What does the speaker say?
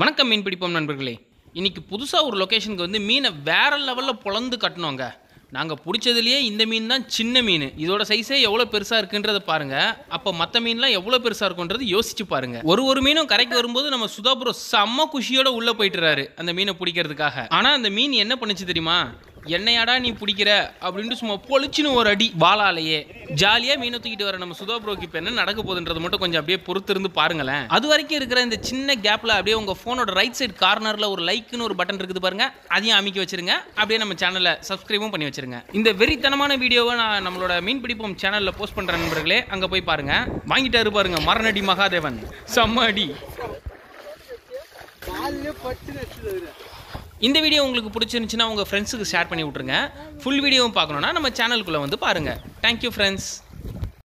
வணக்கம் மீன் பிடிப்போம் நண்பர்களே. இன்றைக்கி புதுசாக ஒரு லொக்கேஷனுக்கு வந்து மீனை வேற லெவலில் பொழந்து கட்டணுங்க நாங்கள் பிடிச்சதுலேயே இந்த மீன் தான் சின்ன மீன். இதோட சைஸே எவ்வளோ பெருசாக இருக்குன்றத பாருங்க. அப்போ மற்ற மீன்லாம் எவ்வளோ பெருசாக இருக்குன்றது யோசிச்சு பாருங்கள் ஒரு ஒரு மீனும் கரைக்கு வரும்போது நம்ம சுதாபுரம் செம்ம குஷியோட உள்ளே போயிட்டுறாரு அந்த மீனை பிடிக்கிறதுக்காக. ஆனால் அந்த மீன் என்ன பண்ணுச்சு தெரியுமா? என்னையாடா நீ பிடிக்கிற? அப்படின்ட்டு சும்மா பொழிச்சுன்னு ஒரு அடி வாழாலேயே ஜாலியாக மீனை தூக்கிட்டு வர நம்ம சுதா ப்ரோக்கு இப்போ என்ன நடக்க போகுதுன்றது மட்டும் கொஞ்சம் அப்படியே பொறுத்து இருந்து பாருங்களேன். அது வரைக்கும் இருக்கிற இந்த சின்ன கேப்பில் அப்படியே உங்கள் ஃபோனோட ரைட் சைடு கார்னரில் ஒரு லைக்னு ஒரு பட்டன் இருக்குது பாருங்க. அதையும் அமைக்க வச்சிருங்க. அப்படியே நம்ம சேனலை சப்ஸ்கிரைபும் பண்ணி வச்சிருங்க. இந்த வெறித்தனமான வீடியோவை நான் நம்மளோட மீன் பிடிப்போம் சேனலில் போஸ்ட் பண்ணுற நண்பர்களே அங்கே போய் பாருங்க. வாங்கிட்டாரு பாருங்க மரணடி மகாதேவன். செம்ம அடி. இந்த வீடியோ உங்களுக்கு பிடிச்சிருந்துச்சுன்னா உங்கள் ஃப்ரெண்ட்ஸுக்கு ஷேர் பண்ணி விட்ருங்க ஃபுல் வீடியோவும் பார்க்கணுன்னா நம்ம சேனலுக்குள்ளே வந்து பாருங்கள் தேங்க்யூ ஃப்ரெண்ட்ஸ்